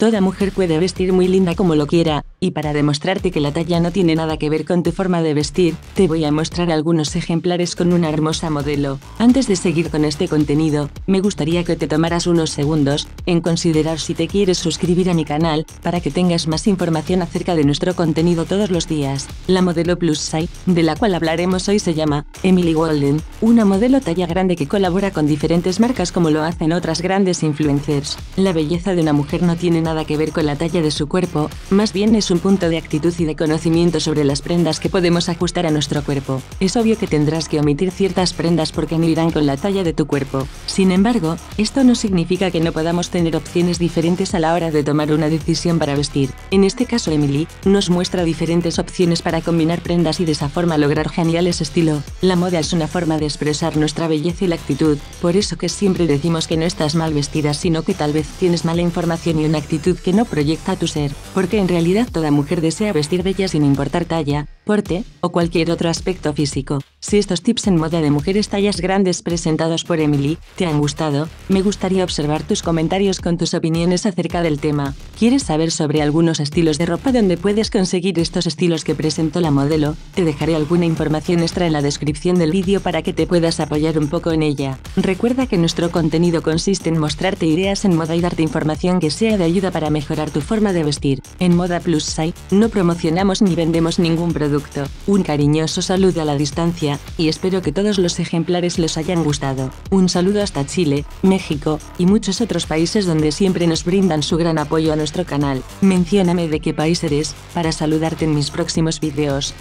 Toda mujer puede vestir muy linda como lo quiera, y para demostrarte que la talla no tiene nada que ver con tu forma de vestir, te voy a mostrar algunos ejemplares con una hermosa modelo. Antes de seguir con este contenido, me gustaría que te tomaras unos segundos, en considerar si te quieres suscribir a mi canal, para que tengas más información acerca de nuestro contenido todos los días. La modelo plus size, de la cual hablaremos hoy se llama Emily Walden, una modelo talla grande que colabora con diferentes marcas como lo hacen otras grandes influencers. La belleza de una mujer no tiene nada que ver con la talla de su cuerpo, más bien es un punto de actitud y de conocimiento sobre las prendas que podemos ajustar a nuestro cuerpo. Es obvio que tendrás que omitir ciertas prendas porque no irán con la talla de tu cuerpo. Sin embargo, esto no significa que no podamos tener opciones diferentes a la hora de tomar una decisión para vestir. En este caso Emily, nos muestra diferentes opciones para combinar prendas y de esa forma lograr geniales estilo. La moda es una forma de expresar nuestra belleza y la actitud, por eso que siempre decimos que no estás mal vestida sino que tal vez tienes mala información y una actitud que no proyecta tu ser, porque en realidad toda mujer desea vestir bella sin importar talla, porte o cualquier otro aspecto físico. Si estos tips en moda de mujeres tallas grandes presentados por Emily te han gustado, me gustaría observar tus comentarios con tus opiniones acerca del tema. ¿Quieres saber sobre algunos estilos de ropa donde puedes conseguir estos estilos que presentó la modelo? Te dejaré alguna información extra en la descripción del vídeo para que te puedas apoyar un poco en ella. Recuerda que nuestro contenido consiste en mostrarte ideas en moda y darte información que sea de ayuda para mejorar tu forma de vestir. En Moda Plus Size, no promocionamos ni vendemos ningún Un cariñoso saludo a la distancia, y espero que todos los ejemplares les hayan gustado. Un saludo hasta Chile, México, y muchos otros países donde siempre nos brindan su gran apoyo a nuestro canal. Mencióname de qué país eres, para saludarte en mis próximos videos.